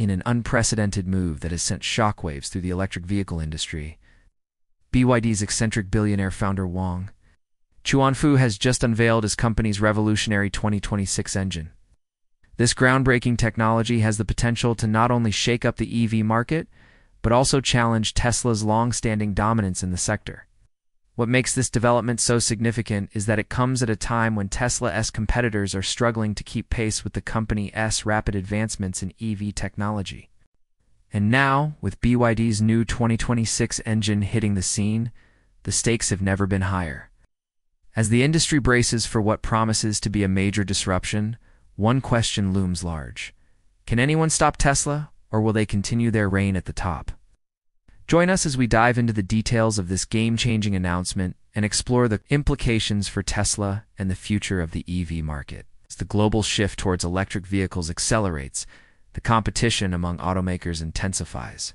in an unprecedented move that has sent shockwaves through the electric vehicle industry. BYD's eccentric billionaire founder Wang Chuanfu has just unveiled his company's revolutionary 2026 engine. This groundbreaking technology has the potential to not only shake up the EV market, but also challenge Tesla's long-standing dominance in the sector. What makes this development so significant is that it comes at a time when Tesla's competitors are struggling to keep pace with the company's rapid advancements in EV technology. And now, with BYD's new 2026 engine hitting the scene, the stakes have never been higher. As the industry braces for what promises to be a major disruption, one question looms large. Can anyone stop Tesla, or will they continue their reign at the top? Join us as we dive into the details of this game-changing announcement and explore the implications for Tesla and the future of the EV market. As the global shift towards electric vehicles accelerates, the competition among automakers intensifies.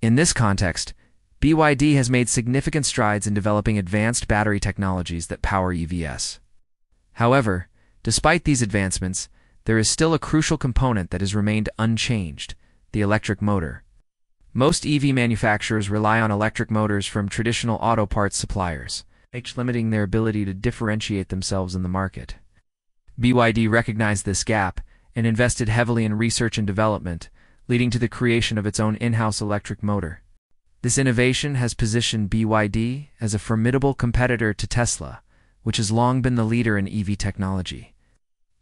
In this context, BYD has made significant strides in developing advanced battery technologies that power EVs. However, despite these advancements, there is still a crucial component that has remained unchanged, the electric motor. Most EV manufacturers rely on electric motors from traditional auto parts suppliers, limiting their ability to differentiate themselves in the market. BYD recognized this gap and invested heavily in research and development, leading to the creation of its own in-house electric motor. This innovation has positioned BYD as a formidable competitor to Tesla, which has long been the leader in EV technology.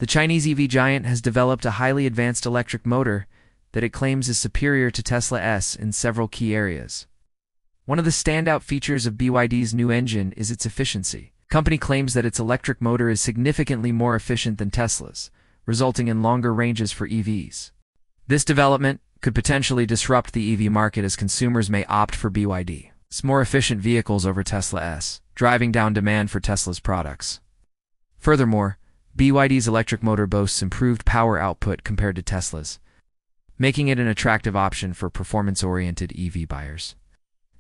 The Chinese EV giant has developed a highly advanced electric motor that it claims is superior to Tesla's in several key areas. One of the standout features of BYD's new engine is its efficiency. Company claims that its electric motor is significantly more efficient than Tesla's, resulting in longer ranges for EVs. This development could potentially disrupt the EV market as consumers may opt for BYD's more efficient vehicles over Tesla's, driving down demand for Tesla's products. Furthermore, BYD's electric motor boasts improved power output compared to Tesla's, making it an attractive option for performance-oriented EV buyers.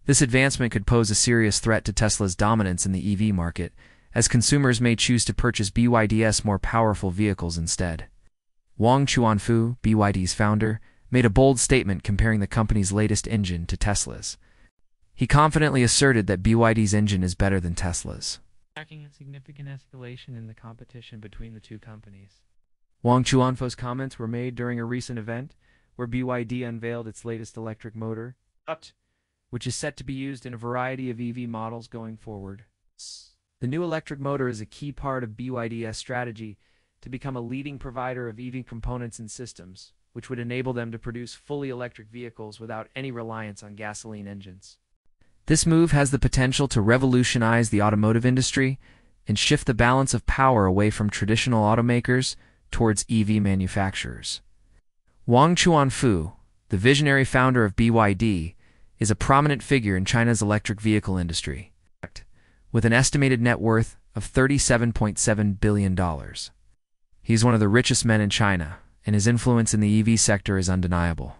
This advancement could pose a serious threat to Tesla's dominance in the EV market, as consumers may choose to purchase BYD's more powerful vehicles instead. Wang Chuanfu, BYD's founder, made a bold statement comparing the company's latest engine to Tesla's. He confidently asserted that BYD's engine is better than Tesla's, tracking a significant escalation in the competition between the two companies. Wang Chuanfu's comments were made during a recent event where BYD unveiled its latest electric motor, which is set to be used in a variety of EV models going forward. The new electric motor is a key part of BYD's strategy to become a leading provider of EV components and systems, which would enable them to produce fully electric vehicles without any reliance on gasoline engines. This move has the potential to revolutionize the automotive industry and shift the balance of power away from traditional automakers towards EV manufacturers. Wang Chuanfu, the visionary founder of BYD, is a prominent figure in China's electric vehicle industry, with an estimated net worth of $37.7 billion. He is one of the richest men in China, and his influence in the EV sector is undeniable.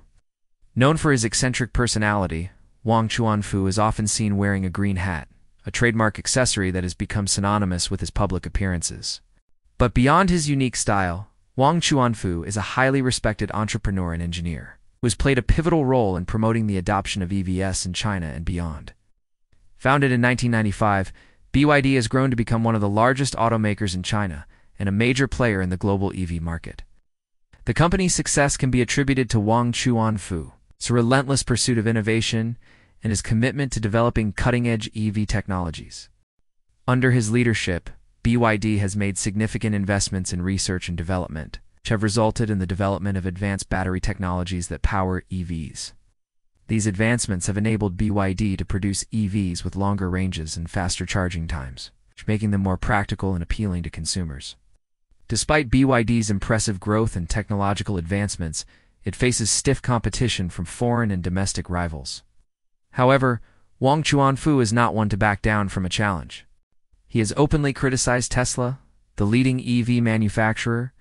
Known for his eccentric personality, Wang Chuanfu is often seen wearing a green hat, a trademark accessory that has become synonymous with his public appearances. But beyond his unique style, Wang Chuanfu is a highly respected entrepreneur and engineer who has played a pivotal role in promoting the adoption of EVs in China and beyond. Founded in 1995, BYD has grown to become one of the largest automakers in China and a major player in the global EV market. The company's success can be attributed to Wang Chuanfu's relentless pursuit of innovation and his commitment to developing cutting-edge EV technologies. Under his leadership, BYD has made significant investments in research and development, which have resulted in the development of advanced battery technologies that power EVs. These advancements have enabled BYD to produce EVs with longer ranges and faster charging times, making them more practical and appealing to consumers. Despite BYD's impressive growth and technological advancements, it faces stiff competition from foreign and domestic rivals. However, Wang Chuanfu is not one to back down from a challenge. He has openly criticized Tesla, the leading EV manufacturer,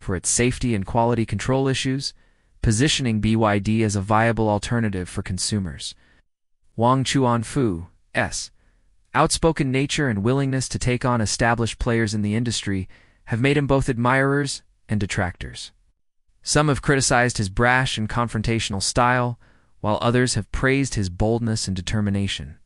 for its safety and quality control issues, positioning BYD as a viable alternative for consumers. Wang Chuanfu's outspoken nature and willingness to take on established players in the industry have made him both admirers and detractors. Some have criticized his brash and confrontational style, while others have praised his boldness and determination.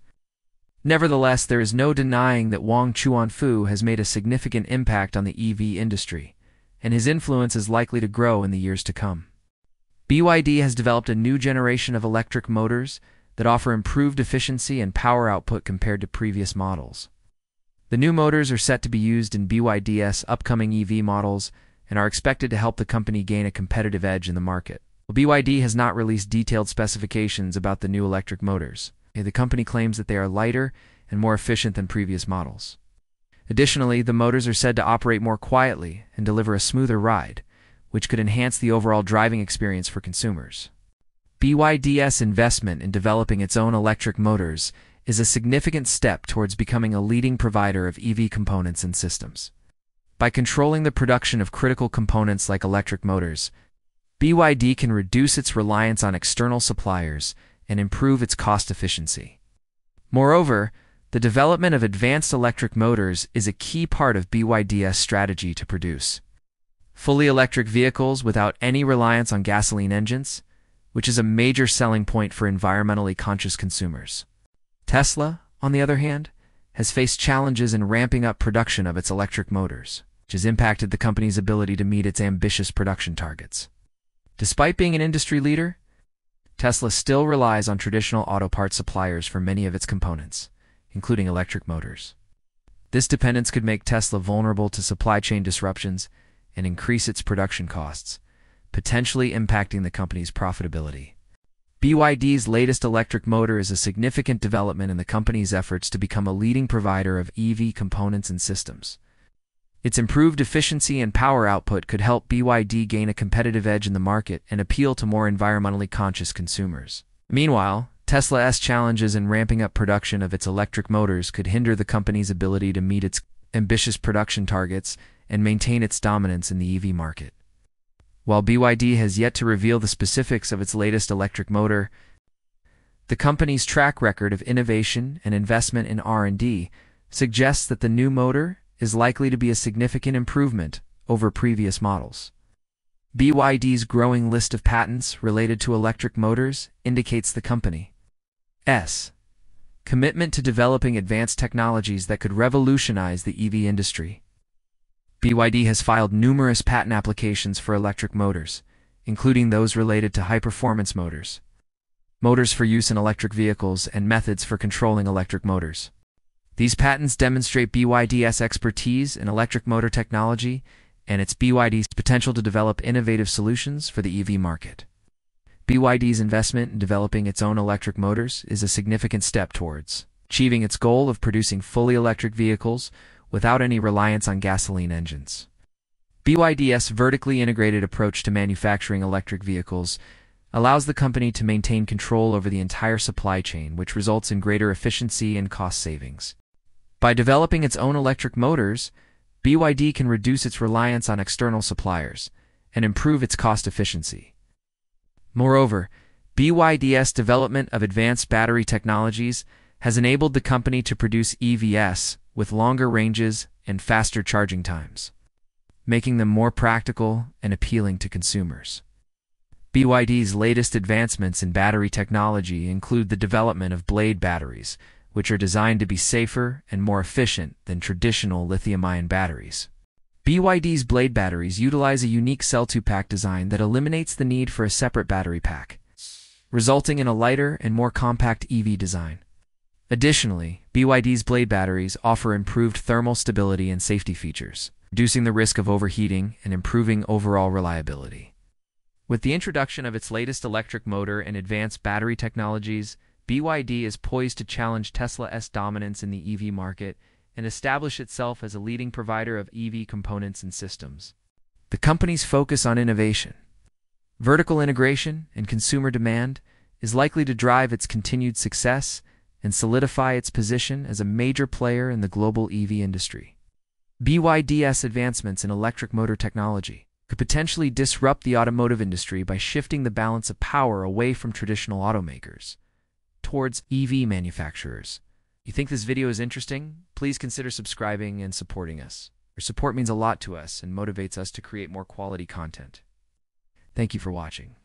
Nevertheless, there is no denying that Wang Chuanfu has made a significant impact on the EV industry, and his influence is likely to grow in the years to come. BYD has developed a new generation of electric motors that offer improved efficiency and power output compared to previous models. The new motors are set to be used in BYD's upcoming EV models and are expected to help the company gain a competitive edge in the market. While BYD has not released detailed specifications about the new electric motors, Eh, the company claims that they are lighter and more efficient than previous models. Additionally, the motors are said to operate more quietly and deliver a smoother ride, which could enhance the overall driving experience for consumers. BYD's investment in developing its own electric motors is a significant step towards becoming a leading provider of EV components and systems. By controlling the production of critical components like electric motors, BYD can reduce its reliance on external suppliers and improve its cost efficiency. Moreover, the development of advanced electric motors is a key part of BYD's strategy to produce fully electric vehicles without any reliance on gasoline engines, which is a major selling point for environmentally conscious consumers. Tesla, on the other hand, has faced challenges in ramping up production of its electric motors, which has impacted the company's ability to meet its ambitious production targets. Despite being an industry leader, Tesla still relies on traditional auto parts suppliers for many of its components, including electric motors. This dependence could make Tesla vulnerable to supply chain disruptions and increase its production costs, potentially impacting the company's profitability. BYD's latest electric motor is a significant development in the company's efforts to become a leading provider of EV components and systems. Its improved efficiency and power output could help BYD gain a competitive edge in the market and appeal to more environmentally conscious consumers. Meanwhile, Tesla's challenges in ramping up production of its electric motors could hinder the company's ability to meet its ambitious production targets and maintain its dominance in the EV market. While BYD has yet to reveal the specifics of its latest electric motor, the company's track record of innovation and investment in R&D suggests that the new motor is likely to be a significant improvement over previous models. BYD's growing list of patents related to electric motors indicates the company's commitment to developing advanced technologies that could revolutionize the EV industry. BYD has filed numerous patent applications for electric motors, including those related to high-performance motors, motors for use in electric vehicles, and methods for controlling electric motors. These patents demonstrate BYD's expertise in electric motor technology and its BYD's potential to develop innovative solutions for the EV market. BYD's investment in developing its own electric motors is a significant step towards achieving its goal of producing fully electric vehicles without any reliance on gasoline engines. BYD's vertically integrated approach to manufacturing electric vehicles allows the company to maintain control over the entire supply chain, which results in greater efficiency and cost savings. By developing its own electric motors, BYD can reduce its reliance on external suppliers and improve its cost efficiency. Moreover, BYD's development of advanced battery technologies has enabled the company to produce EVs with longer ranges and faster charging times, making them more practical and appealing to consumers. BYD's latest advancements in battery technology include the development of blade batteries, which are designed to be safer and more efficient than traditional lithium-ion batteries. BYD's blade batteries utilize a unique cell-to-pack design that eliminates the need for a separate battery pack, resulting in a lighter and more compact EV design. Additionally, BYD's blade batteries offer improved thermal stability and safety features, reducing the risk of overheating and improving overall reliability. With the introduction of its latest electric motor and advanced battery technologies, BYD is poised to challenge Tesla's dominance in the EV market and establish itself as a leading provider of EV components and systems. The company's focus on innovation, vertical integration, and consumer demand is likely to drive its continued success and solidify its position as a major player in the global EV industry. BYD's advancements in electric motor technology could potentially disrupt the automotive industry by shifting the balance of power away from traditional automakers towards EV manufacturers. You think this video is interesting? Please consider subscribing and supporting us. Your support means a lot to us and motivates us to create more quality content. Thank you for watching.